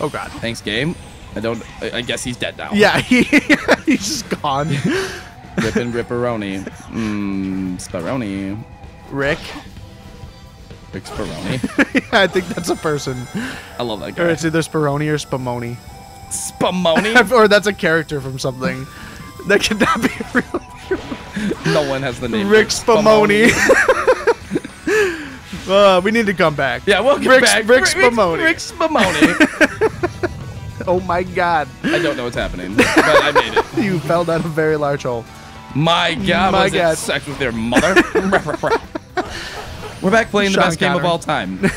Oh god. Thanks, game. I don't. I, I guess he's dead now. Yeah, he, he's just gone. Rippin' Ripperoni. Mmm, Sparoni. Rick. Rick Sparoni. I think that's a person. I love that guy. Or it's either Speroni or Spumoni. Spumoni? or that's a character from something. That could not be real. no one has the name. Rick Spumoni. Uh, we need to come back. Yeah, we'll get Rick, back. Rick Spumoni. Rick Spumoni. Oh my god. I don't know what's happening, but I made it. You fell down a very large hole. My God, My was it God. sex with their mother? We're back playing the Sean best game of all time. all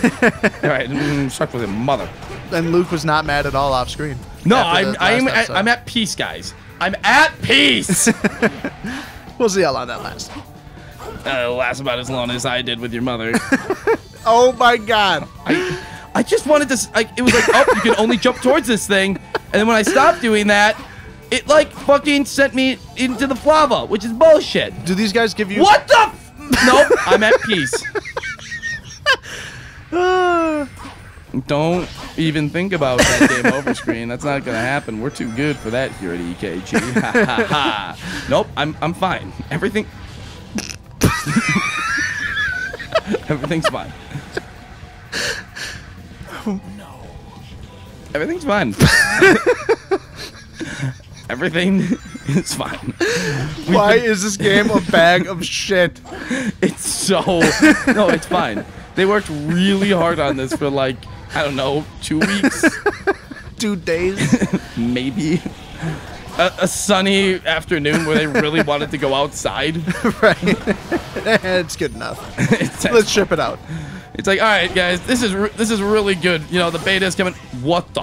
right, mm, sex with your mother. And Luke was not mad at all off screen. No, I'm I'm at. I'm at peace, guys. I'm at peace. We'll see how long that lasts. uh, lasts about as long as I did with your mother. Oh my god. I, I just wanted to. s- Like, it was like, oh, you can only jump towards this thing, and then when I stopped doing that, it like fucking sent me into the flava, which is bullshit. Do these guys give you What the? F- nope, I'm at peace. Don't even think about that game over screen. That's not gonna happen. We're too good for that here at EKG. Ha ha ha. Nope, I'm I'm fine. Everything. Everything's fine. Oh, No. Everything's fine. Everything is fine. why is this game a bag of shit? It's so no, it's fine. They worked really hard on this for like I don't know two weeks. Two days. maybe a, a sunny afternoon where they really wanted to go outside. right. it's good enough. it's, Let's ship it out. it's like, all right, guys, this is re- this is really good. You know, the beta is coming. What the?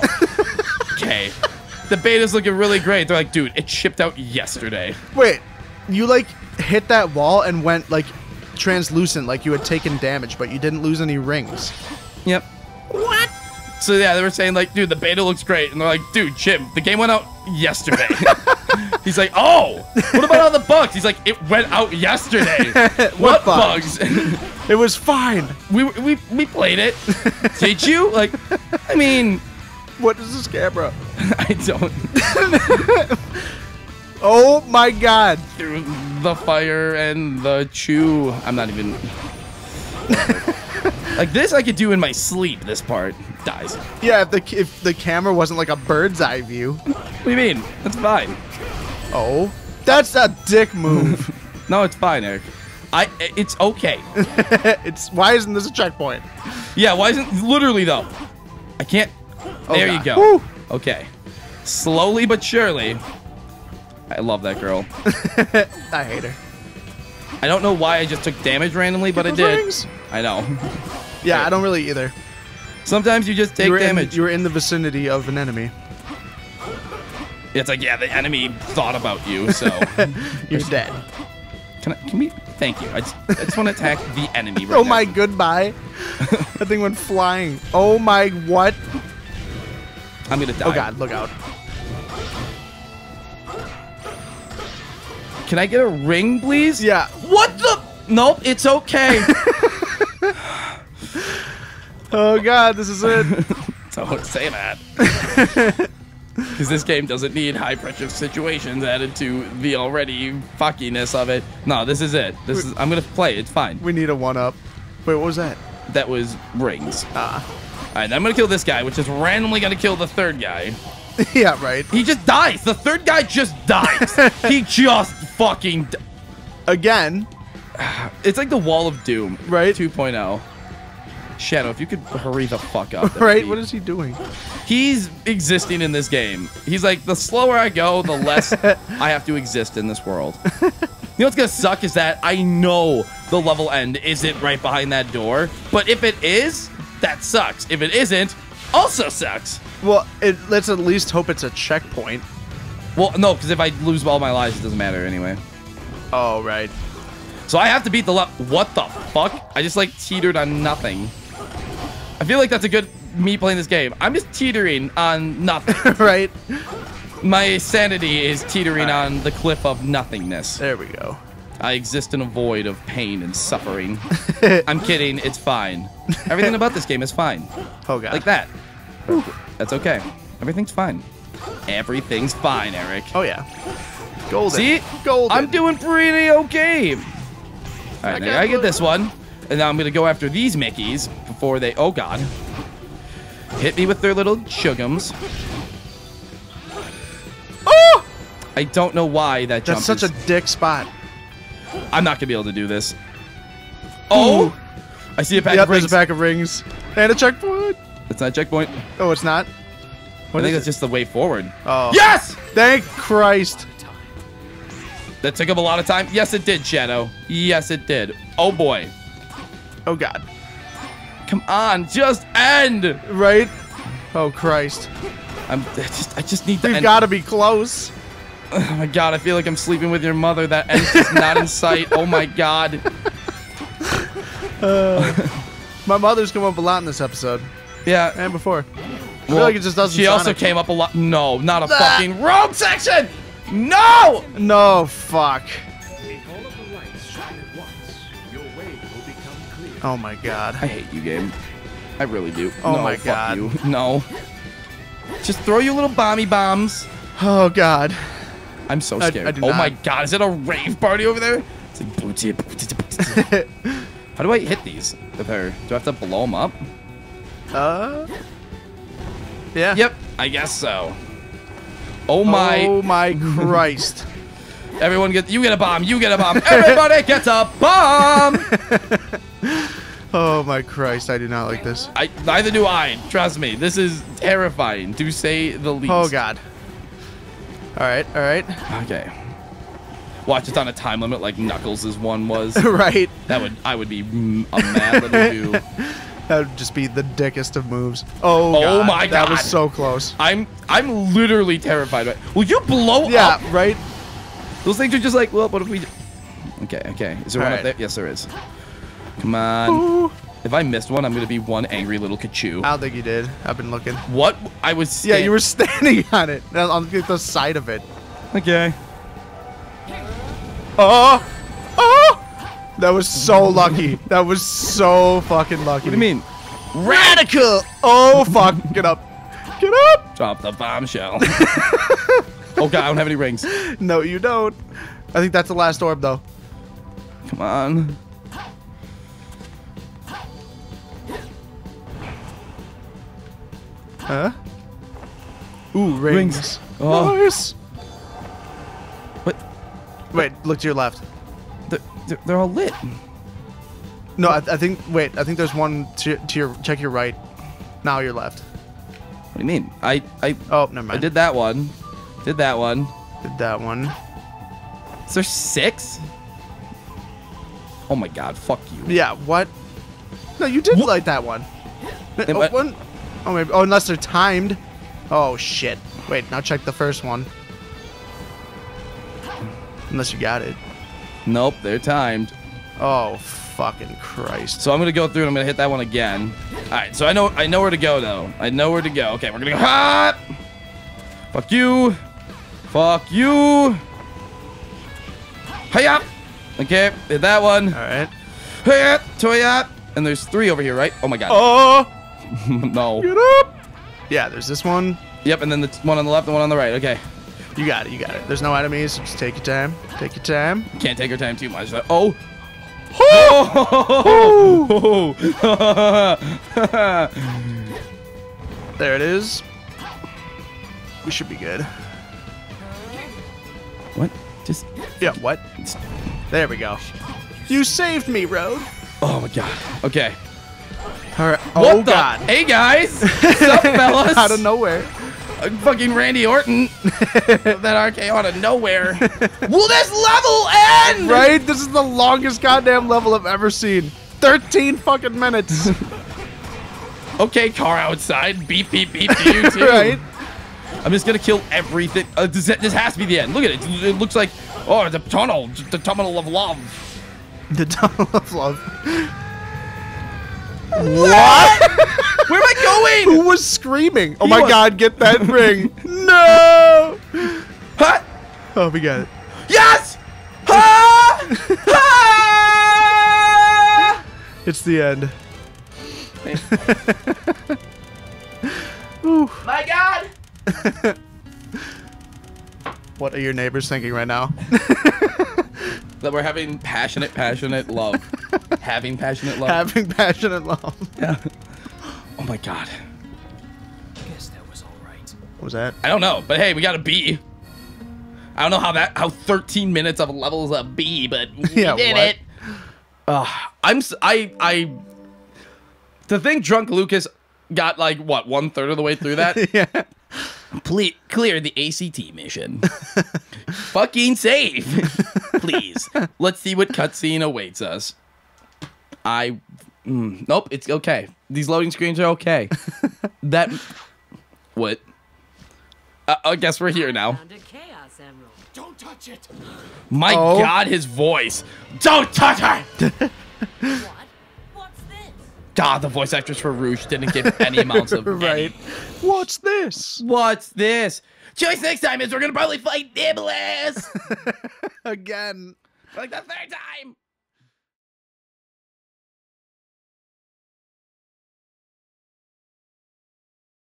Okay, the beta's looking really great. They're like, dude, it shipped out yesterday. Wait, you like hit that wall and went like translucent, like you had taken damage, but you didn't lose any rings. Yep. What? So yeah, they were saying like, dude, the beta looks great, and they're like, dude, Jim, the game went out yesterday. He's like, oh, what about all the bugs? He's like, it went out yesterday. what, bugs? bugs? It was fine. we, we we played it. Did you? Like, I mean, What is this camera? I don't. Oh my god. Through the fire and the chew. I'm not even. Like this, I could do in my sleep. This part dies. Yeah, if the if the camera wasn't like a bird's eye view. What do you mean? That's fine. Oh, that's a dick move. No, it's fine, Eric. I. It's okay. it's why isn't this a checkpoint? Yeah. Why isn't literally though? I can't. Oh, there you go. Woo. Okay. Slowly but surely. I love that girl. I hate her. I don't know why I just took damage randomly, but I did. rings. I know. Yeah, I don't really either. Sometimes you just take you were damage. In, you were in the vicinity of an enemy. It's like, yeah, the enemy thought about you, so You're dead. can I, can we? Thank you. I just, I just want to attack the enemy. Right Oh now. my goodbye. that thing went flying. Oh my what? I'm gonna die. Oh god, look out. Can I get a ring, please? Yeah. What the? Nope, it's okay. Oh god, this is it. Don't say that. Because this game doesn't need high pressure situations added to the already fuckiness of it. No, this is it. This is. I'm gonna play. It's fine. we need a one up. Wait, what was that? That was rings. Ah. All right, I'm gonna kill this guy, which is randomly gonna kill the third guy. yeah, right. He just dies. The third guy just dies. he just fucking. d- Again, It's like the Wall of Doom, Right. 2.0. Shadow, if you could hurry the fuck up. right? What is he doing? He's existing in this game. He's like, the slower I go, the less I have to exist in this world. You know what's gonna suck is that I know the level end isn't right behind that door, but if it is, that sucks. If it isn't, also sucks. Well, it, let's at least hope it's a checkpoint. Well, no, because if I lose all my lives, it doesn't matter anyway. Oh, right. So I have to beat the level. What the fuck? I just like teetered on nothing. I feel like that's a good me playing this game. I'm just teetering on nothing. right? My sanity is teetering Alright. on the cliff of nothingness. There we go. I exist in a void of pain and suffering. I'm kidding. It's fine. Everything about this game is fine. Oh god. Like that. That's okay. Everything's fine. Everything's fine, Eric. Oh yeah. Golden. See? golden. I'm doing pretty okay. All right, now I get this one. And now I'm going to go after these Mickeys before they... Oh, God. Hit me with their little chugums. Oh! I don't know why that jump That's such is- a dick spot. I'm not going to be able to do this. Oh! I see a pack yep, of there's rings. a pack of rings. And a checkpoint. It's not a checkpoint. Oh, it's not? I What think is that's it? just the way forward. Oh. Yes! Thank Christ. That took up a lot of time. Yes, it did, Shadow. Yes, it did. Oh, boy. Oh god. Come on, just end. Right? Oh Christ. I'm I just I just need to We've end. got to be close. Oh my god, I feel like I'm sleeping with your mother. That end is not in sight. Oh my god. My mother's come up a lot in this episode Yeah. and before. I feel like it just doesn't. She also Sonic. came up a lot. No, not a Ah. fucking Rouge section. No. No, fuck. Oh my god. I hate you, game. I really do. Oh No, my God. You. No. Just throw your little bomby bombs. Oh god. I'm so scared. I do oh not. my god, is it a rave party over there? It's like booty, booty, booty. How do I hit these with her? Do I have to blow them up? uh. Yeah. Yep, I guess so. Oh my! Oh my Christ. Everyone get you get a bomb. You get a bomb. Everybody gets a bomb. Oh my Christ. I do not like this. I neither do I. Trust me, this is terrifying to say the least. Oh god. All right. All right. Okay. Watch it on a time limit like Knuckles' one was. right. That would I would be a mad little dude. That would just be the dickest of moves. Oh, Oh God. my God, That was so close. I'm I'm literally terrified. Right? Will you blow Yeah, up? right? Those things are just like, well, what if we? Okay, okay. Is there one up Alright. there? Yes, there is. Come on. Ooh. If I missed one, I'm gonna be one angry little Kachu. I don't think you did. I've been looking. What? I was. Yeah, you were standing on it. On on the side of it. Okay. Oh! Oh! That was so lucky. That was so fucking lucky. What do you mean? Radical! Oh, fuck. Get up. Get up! Drop the bombshell. oh god, I don't have any rings. No, you don't. I think that's the last orb, though. Come on. Huh? Ooh, rings. Rings. Oh. Nice. What? Wait, look to your left. They're, they're, they're all lit. No, I, I think. Wait, I think there's one to, to your. Check your right. Now your left. What do you mean? I I Oh, never mind. I did that one. Did that one. Did that one. Is there six? Oh my god, fuck you. Yeah. What? No, you did light that one. Oh, what- one. Oh, maybe. Oh, unless they're timed. Oh shit. Wait, now check the first one. Unless you got it. Nope, they're timed. Oh fucking Christ. So I'm gonna go through and I'm gonna hit that one again. Alright, so I know I know where to go though. I know where to go. Okay, we're gonna go hot. Fuck you. Fuck you. Hiya. Okay, hit that one. All right. Hiya. Toya. And there's three over here, right? Oh my god. Oh, no. get up. Yeah, there's this one. Yep, and then the one on the left and one on the right. Okay. You got it. You got it. There's no enemies. Just take your time. Take your time. Can't take your time too much. Oh. There it is. We should be good. what? Just. Yeah. What? There we go. You saved me, Road. Oh my god. Okay. All right. What oh the- God. Hey guys. What's up, fellas? Out of nowhere. Uh, fucking Randy Orton. that RKO out of nowhere. Will this level end? Right? This is the longest goddamn level I've ever seen. 13 fucking minutes. Okay, car outside. Beep, beep, beep to you too. right? I'm just gonna kill everything. Uh, this, this has to be the end. Look at it. It looks like, oh, the tunnel. The tunnel of love. The tunnel of love. What? Where am I going? Who was screaming? Oh He my was- god, get that ring. No! Huh? Oh, we got it. Yes! Ah! Ah! It's the end. My God! What are your neighbors thinking right now? That we're having passionate, passionate love. Having passionate love. Having passionate love. yeah. Oh my God. Guess that was all right. What was that? I don't know, but hey, we got a B. I don't know how that how 13 minutes of a level is a B, but we Yeah, did what? it. Uh, I'm I I to think drunk Lukas got like what one third of the way through that. yeah. Ple- clear the ACT mission. Fucking save, please. Let's see what cutscene awaits us. I mm, nope, it's okay. These loading screens are okay. that what? Uh, I guess we're here now. Found a chaos emerald. Don't touch it. My Oh. God, his voice! Don't touch her! What? What's this? God, the voice actress for Rouge didn't give any amounts of Right. What's this? What's this? Choice next time is we're gonna probably fight Nibbles Again. like the third time.